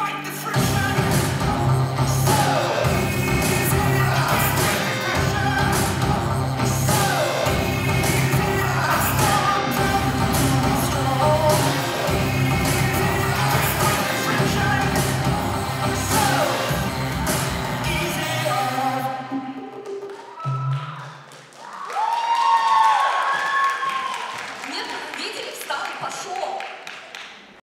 fight the free.